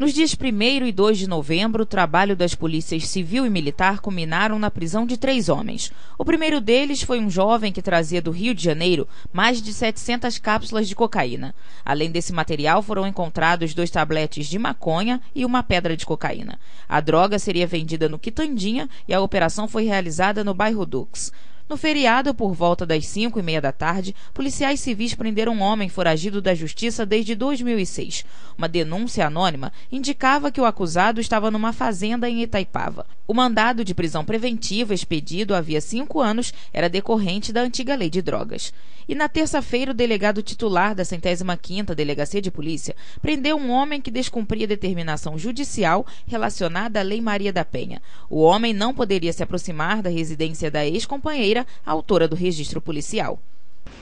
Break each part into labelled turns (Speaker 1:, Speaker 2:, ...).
Speaker 1: Nos dias 1 e 2 de novembro, o trabalho das polícias civil e militar culminaram na prisão de três homens. O primeiro deles foi um jovem que trazia do Rio de Janeiro mais de 700 cápsulas de cocaína. Além desse material, foram encontrados dois tabletes de maconha e uma pedra de cocaína. A droga seria vendida no Quitandinha e a operação foi realizada no bairro Dux. No feriado, por volta das cinco e meia da tarde, policiais civis prenderam um homem foragido da justiça desde 2006. Uma denúncia anônima indicava que o acusado estava numa fazenda em Itaipava. O mandado de prisão preventiva expedido havia cinco anos era decorrente da antiga lei de drogas. E na terça-feira, o delegado titular da centésima quinta Delegacia de Polícia prendeu um homem que descumpria determinação judicial relacionada à Lei Maria da Penha. O homem não poderia se aproximar da residência da ex-companheira, autora do registro policial.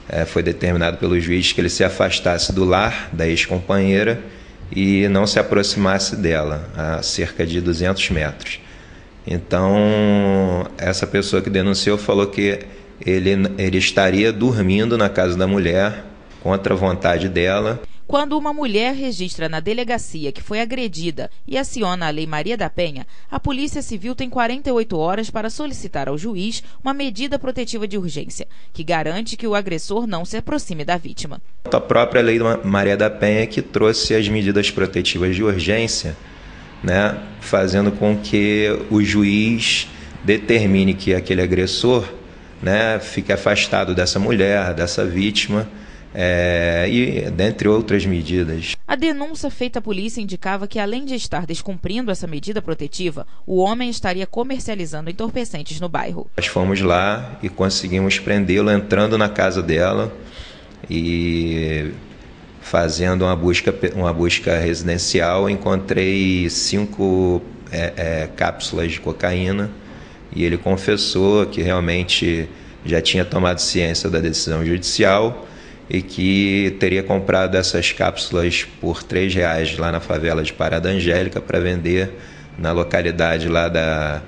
Speaker 2: É, foi determinado pelo juiz que ele se afastasse do lar da ex-companheira e não se aproximasse dela, a cerca de 200 metros. Então, essa pessoa que denunciou falou que ele, ele estaria dormindo na casa da mulher contra a vontade dela.
Speaker 1: Quando uma mulher registra na delegacia que foi agredida e aciona a Lei Maria da Penha, a Polícia Civil tem 48 horas para solicitar ao juiz uma medida protetiva de urgência, que garante que o agressor não se aproxime da vítima.
Speaker 2: A própria Lei Maria da Penha que trouxe as medidas protetivas de urgência né, fazendo com que o juiz determine que aquele agressor né, fique afastado dessa mulher, dessa vítima. É, e dentre outras medidas.
Speaker 1: A denúncia feita à polícia indicava que, além de estar descumprindo essa medida protetiva, o homem estaria comercializando entorpecentes no bairro.
Speaker 2: Nós fomos lá e conseguimos prendê-lo entrando na casa dela e fazendo uma busca, uma busca residencial, encontrei cinco é, é, cápsulas de cocaína e ele confessou que realmente já tinha tomado ciência da decisão judicial e que teria comprado essas cápsulas por três reais lá na favela de Parada Angélica para vender na localidade lá da,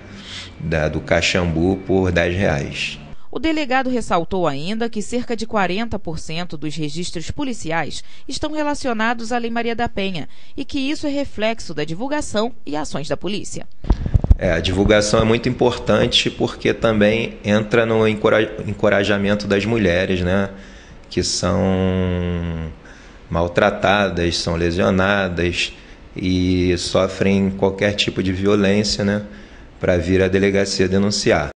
Speaker 2: da do Caxambu por dez reais.
Speaker 1: O delegado ressaltou ainda que cerca de 40% dos registros policiais estão relacionados à Lei Maria da Penha e que isso é reflexo da divulgação e ações da polícia.
Speaker 2: É, a divulgação é muito importante porque também entra no encorajamento das mulheres, né, que são maltratadas, são lesionadas e sofrem qualquer tipo de violência, né, para vir à delegacia denunciar.